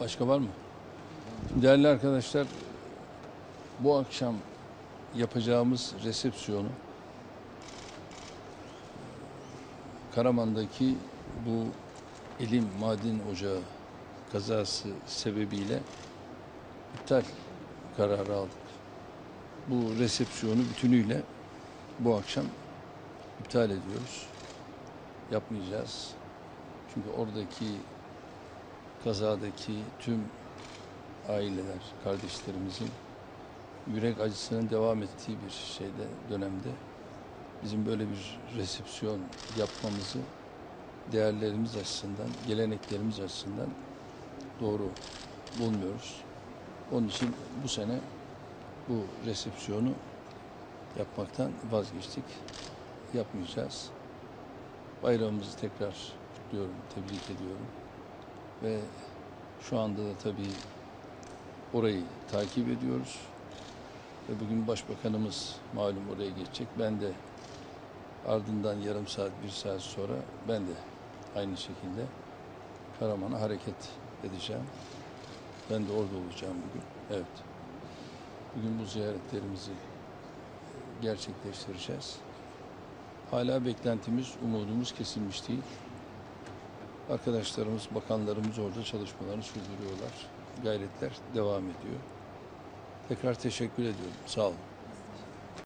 Başka var mı? Değerli arkadaşlar, bu akşam yapacağımız resepsiyonu Karaman'daki bu Elim Maden Ocağı kazası sebebiyle iptal kararı aldık. Bu resepsiyonu bütünüyle bu akşam iptal ediyoruz. Yapmayacağız. Çünkü oradaki kazadaki tüm aileler, kardeşlerimizin yürek acısının devam ettiği bir şeyde, dönemde bizim böyle bir resepsiyon yapmamızı değerlerimiz açısından, geleneklerimiz açısından doğru bulmuyoruz. Onun için bu sene bu resepsiyonu yapmaktan vazgeçtik. Yapmayacağız. Bayramımızı tekrar kutluyorum, tebrik ediyorum. Ve şu anda da tabii orayı takip ediyoruz. Ve bugün Başbakanımız malum oraya geçecek. Ben de ardından yarım saat, bir saat sonra ben de aynı şekilde Karaman'a hareket edeceğim. Ben de orada olacağım bugün. Evet. Bugün bu ziyaretlerimizi gerçekleştireceğiz. Hala beklentimiz, umudumuz kesilmiş değil. Arkadaşlarımız, bakanlarımız orada çalışmalarını sürdürüyorlar. Gayretler devam ediyor. Tekrar teşekkür ediyorum. Sağ olun.